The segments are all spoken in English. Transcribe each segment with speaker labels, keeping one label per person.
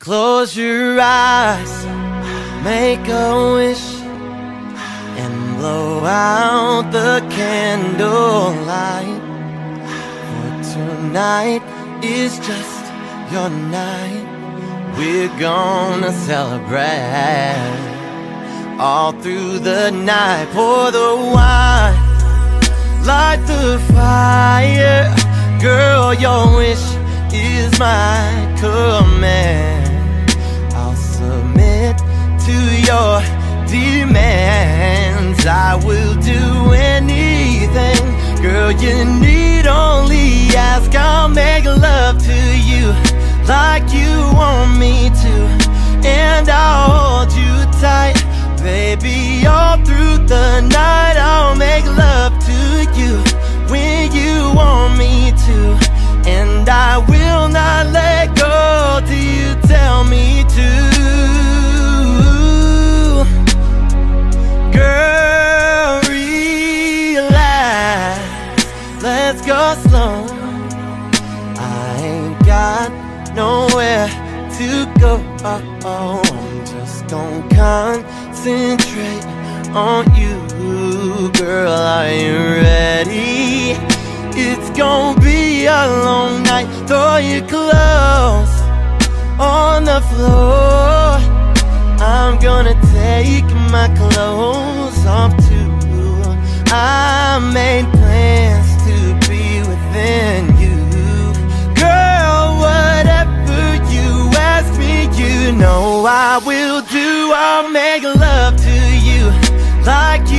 Speaker 1: Close your eyes, make a wish, and blow out the candlelight. For tonight is just your night. We're gonna celebrate all through the night. Pour the wine, light the fire. Girl, your wish is my command. I'll submit to your demands. I will do anything. Girl, you need only ask. I'll make love to you like you want me to. And I'll hold you tight, baby, all through the night. I'll make love to you go. I'm just gonna concentrate on you, girl. Are you ready? It's gonna be a long night. Throw your clothes on the floor. I'm gonna take my clothes I'll make love to you like you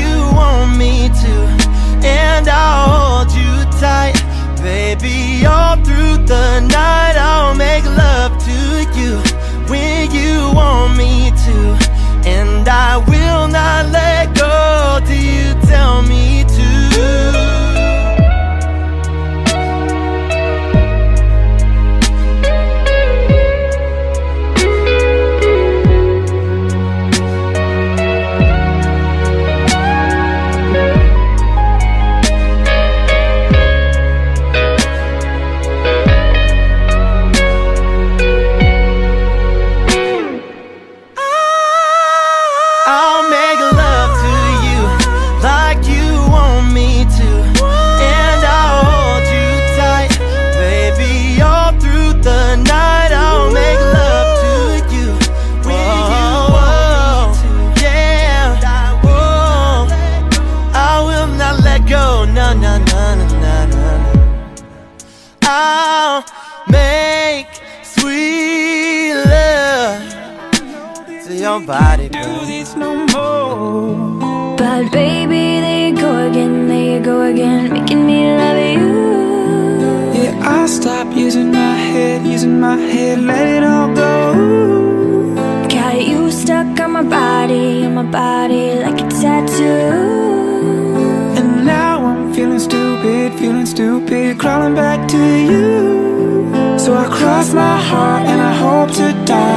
Speaker 1: will not let go. No, no, no, no, no, no. I'll make sweet love to your body,
Speaker 2: do this no more.
Speaker 3: But baby, there you go again, there you go again, making me love you.
Speaker 2: Yeah, I stop using my head, using my head, let it all go.
Speaker 3: Got you stuck on my body, on my body like a tattoo.
Speaker 2: Stupid, crawling back to you. So I cross my heart and I hope to die.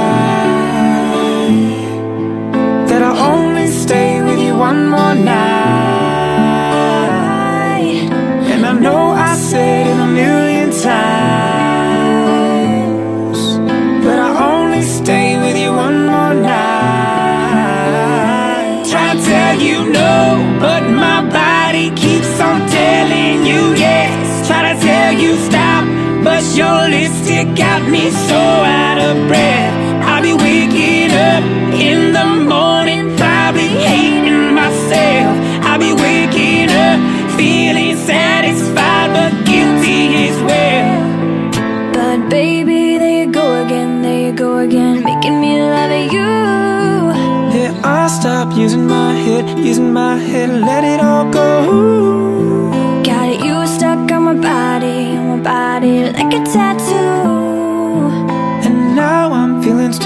Speaker 2: Your lipstick got me so out of breath. I'll be waking up in the morning, probably hating myself. I'll be waking up feeling satisfied, but guilty as well.
Speaker 3: But baby, there you go again, there you go again, making me love you.
Speaker 2: Yeah, I'll stop using my head, using my head, let it all go.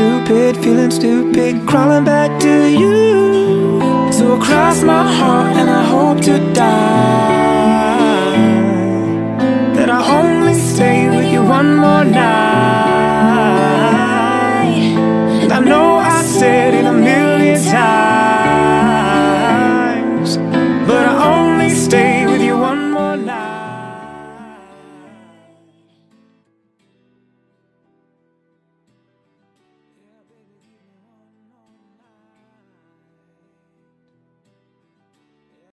Speaker 2: stupid, feeling stupid Crawling back to you. So I cross my heart and I hope to die. That I only stay with you one more night. And I know I said